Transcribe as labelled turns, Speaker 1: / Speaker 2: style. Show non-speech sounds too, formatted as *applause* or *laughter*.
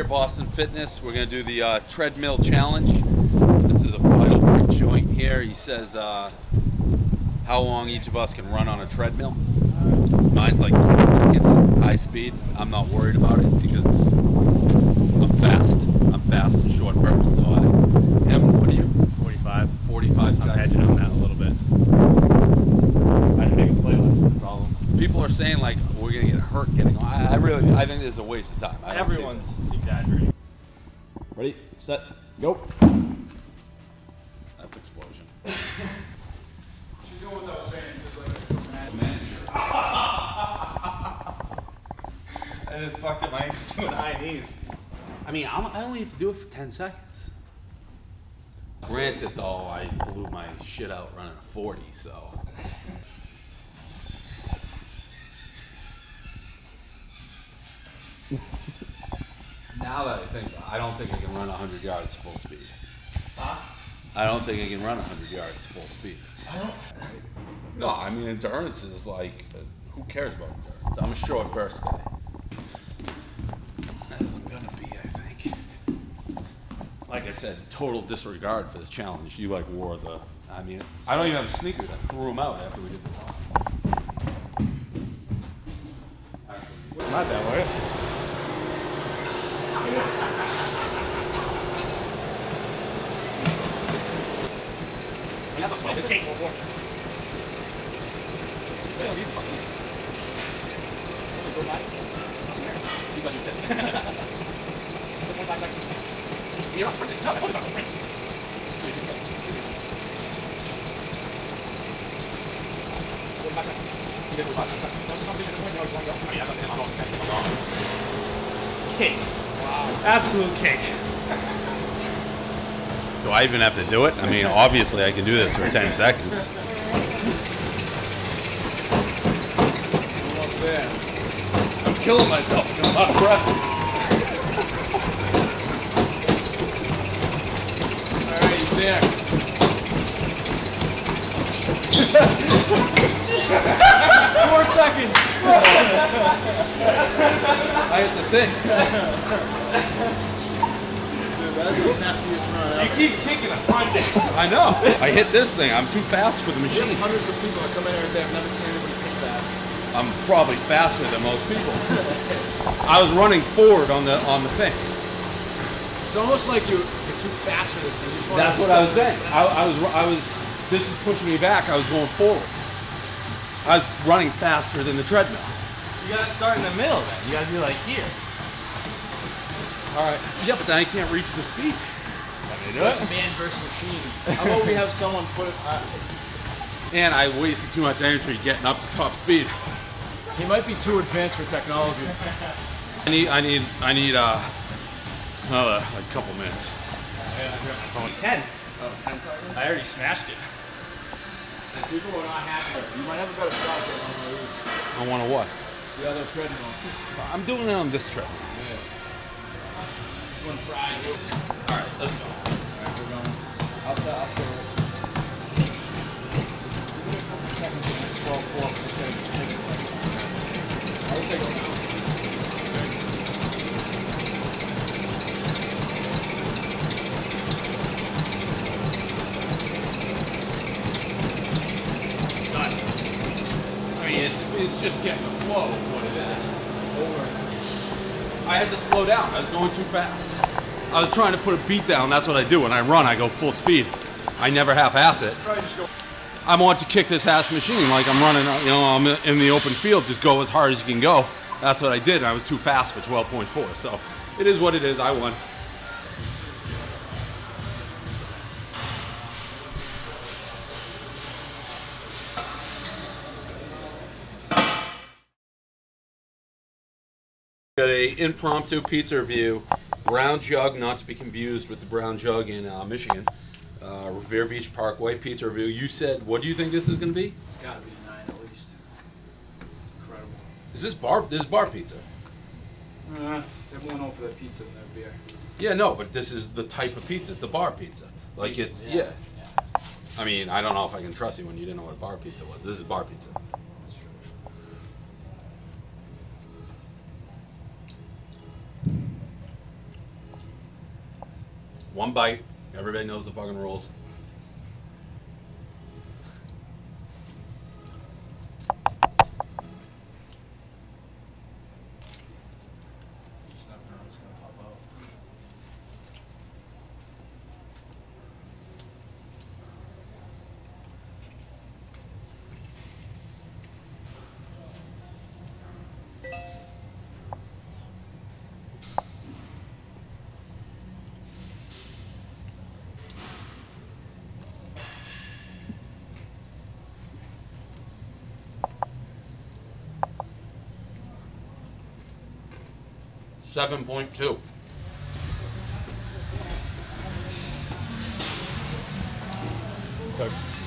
Speaker 1: here, Boston Fitness. We're gonna do the uh, treadmill challenge. This is a vital brick joint here. He says uh, how long each of us can run on a treadmill. Mine's like 20 seconds at high speed. I'm not worried about it because I'm fast. I'm fast in short bursts. So I am. What are you?
Speaker 2: 45.
Speaker 1: 45
Speaker 2: I'm
Speaker 1: seconds.
Speaker 2: hedging on that a little bit. I should make a playlist. No problem.
Speaker 1: People are saying like we're gonna get hurt getting on. I, I really, I think it's a waste of time. I
Speaker 2: Everyone's exaggerating.
Speaker 3: Ready, set, go.
Speaker 1: That's explosion. *laughs*
Speaker 4: She's doing what I was saying, just like a manager. *laughs*
Speaker 2: I just fucked up my ankle doing high knees.
Speaker 1: I mean, I'm, I only have to do it for 10 seconds. Granted, though, I blew my shit out running a 40, so. Now that I think, I don't think I can run 100 yards full speed. I don't think I can run 100 yards full speed.
Speaker 2: I don't.
Speaker 1: No, I mean, endurance is like, uh, who cares about endurance? I'm a short burst guy. That isn't gonna be, I think. Like I said, total disregard for this challenge. You like wore the, I mean, I don't even have sneakers. I threw them out after we did the walk.
Speaker 2: Not that way. 皆さん、これ、ここ。Okay. Absolute cake.
Speaker 1: Do I even have to do it? I mean, *laughs* obviously I can do this for 10 seconds. I'm killing myself. I'm out of breath.
Speaker 4: All right, he's *laughs* there. Four seconds.
Speaker 1: I hit the thing. *laughs*
Speaker 4: Dude, that's the nastiest run
Speaker 2: You keep kicking a front.
Speaker 1: I know. I hit this thing. I'm too fast for the machine.
Speaker 4: hundreds of people that come in every day. I've never seen anybody pick that.
Speaker 1: I'm probably faster than most people. I was running forward on the on the thing.
Speaker 4: It's almost like you, you're too fast for this thing. You just
Speaker 1: That's what I was saying. I, I was I was this is pushing me back. I was going forward. I was running faster than the treadmill.
Speaker 2: You gotta start in the middle then. You gotta be like here.
Speaker 1: All right. Yeah, but then I can't reach the speed.
Speaker 2: Let me do it.
Speaker 4: Man versus machine. How about we have someone put it? Uh,
Speaker 1: And I wasted too much energy getting up to top speed.
Speaker 4: he might be too advanced for technology.
Speaker 1: I need I need I need uh another like a couple minutes.
Speaker 2: Ten. I already smashed it.
Speaker 4: People are not happy. You might have a better shot than on those
Speaker 1: I want to what?
Speaker 4: The other treadmills.
Speaker 1: I'm doing it on this treadmill.
Speaker 4: This one fried.
Speaker 1: All right, let's go.
Speaker 4: Alright, we're going. I'll say, I'll it. Give me a couple seconds and then scroll forward. Gonna take a second. I would say go now.
Speaker 1: Done. I mean, it's, it's just getting what it is. I had to slow down. I was going too fast. I was trying to put a beat down. That's what I do. When I run, I go full speed. I never half-ass it. I want to kick this ass machine like I'm running, you know, I'm in the open field. Just go as hard as you can go. That's what I did. I was too fast for 12.4. So it is what it is. I won. Got a impromptu pizza review. Brown Jug, not to be confused with the Brown Jug in uh, Michigan. Uh, Revere Beach Parkway pizza review. You said, what do you think this is going to be?
Speaker 4: It's gotta be a nine at least. It's incredible.
Speaker 1: Is this bar? This is bar pizza.
Speaker 4: Uh, they're more known for their pizza than their beer.
Speaker 1: Yeah, no, but this is the type of pizza. It's a bar pizza. Like it's
Speaker 4: Yeah.
Speaker 1: yeah. I mean, I don't know if I can trust you when you didn't know what a bar pizza was. This is bar pizza. One bite. Everybody knows the fucking rules. 7.2.
Speaker 3: Okay.